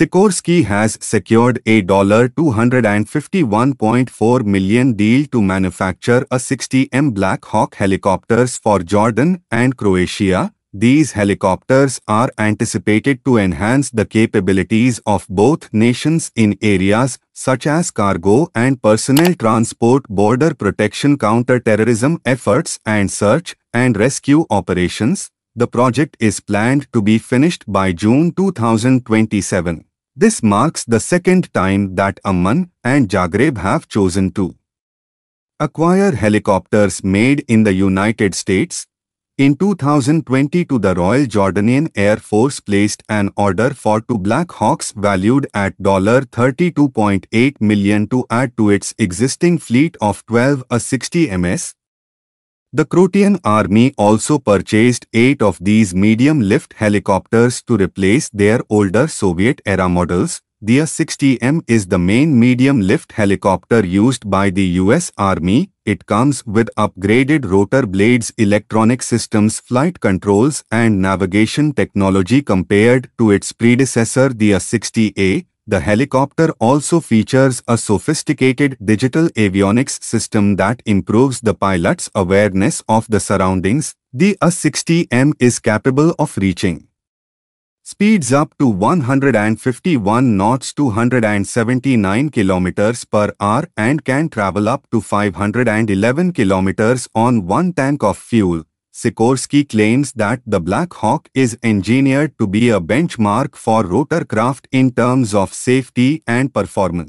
Sikorsky has secured a 251.4 million deal to manufacture a 60M Black Hawk helicopters for Jordan and Croatia. These helicopters are anticipated to enhance the capabilities of both nations in areas such as cargo and personnel transport, border protection, counter-terrorism efforts, and search and rescue operations. The project is planned to be finished by June 2027. This marks the second time that Amman and Zagreb have chosen to acquire helicopters made in the United States. In 2022 the Royal Jordanian Air Force placed an order for two Black Hawks valued at 32.8 million to add to its existing fleet of 12 A-60 MS. The Croatian army also purchased eight of these medium-lift helicopters to replace their older Soviet-era models. The A-60M is the main medium-lift helicopter used by the US Army. It comes with upgraded rotor blades, electronic systems, flight controls and navigation technology compared to its predecessor the A-60A. The helicopter also features a sophisticated digital avionics system that improves the pilot's awareness of the surroundings. The A60M is capable of reaching speeds up to 151 knots 279 km per hour and can travel up to 511 kilometers on one tank of fuel. Sikorsky claims that the Black Hawk is engineered to be a benchmark for rotorcraft in terms of safety and performance.